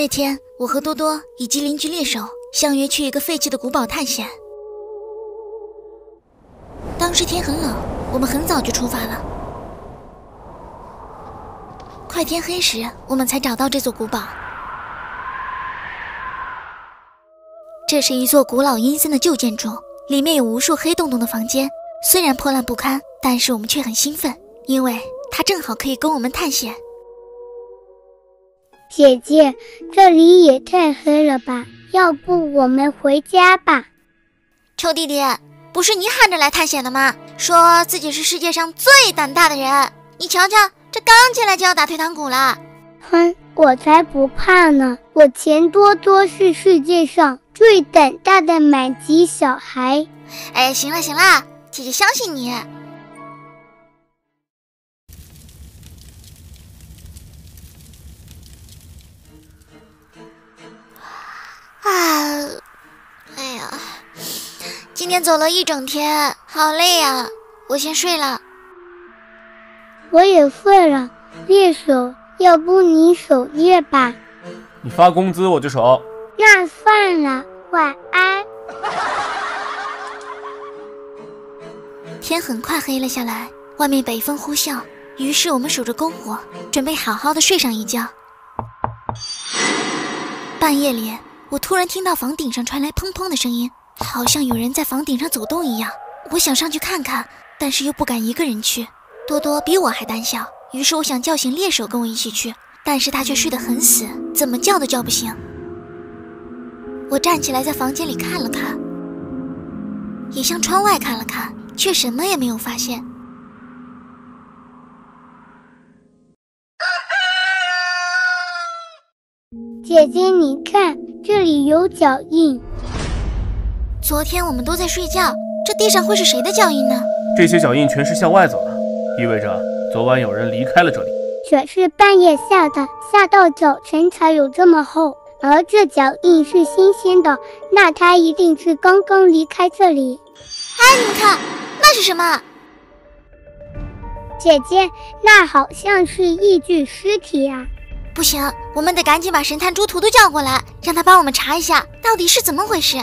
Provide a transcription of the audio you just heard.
那天，我和多多以及邻居猎手相约去一个废弃的古堡探险。当时天很冷，我们很早就出发了。快天黑时，我们才找到这座古堡。这是一座古老阴森的旧建筑，里面有无数黑洞洞的房间。虽然破烂不堪，但是我们却很兴奋，因为它正好可以供我们探险。姐姐，这里也太黑了吧！要不我们回家吧？臭弟弟，不是你喊着来探险的吗？说自己是世界上最胆大的人，你瞧瞧，这刚进来就要打退堂鼓了。哼，我才不怕呢！我钱多多是世界上最胆大的满级小孩。哎，行了行了，姐姐相信你。今天走了一整天，好累呀，我先睡了。我也睡了，猎手，要不你守夜吧？你发工资我就守。那算了，晚安。天很快黑了下来，外面北风呼啸，于是我们守着篝火，准备好好的睡上一觉。半夜里。我突然听到房顶上传来砰砰的声音，好像有人在房顶上走动一样。我想上去看看，但是又不敢一个人去。多多比我还胆小，于是我想叫醒猎手跟我一起去，但是他却睡得很死，怎么叫都叫不醒。我站起来在房间里看了看，也向窗外看了看，却什么也没有发现。姐姐，你看。这里有脚印。昨天我们都在睡觉，这地上会是谁的脚印呢？这些脚印全是向外走的，意味着昨晚有人离开了这里。雪是半夜下的，下到早晨才有这么厚。而这脚印是新鲜的，那他一定是刚刚离开这里。哎，你们看，那是什么？姐姐，那好像是一具尸体啊。不行，我们得赶紧把神探猪图图叫过来，让他帮我们查一下到底是怎么回事。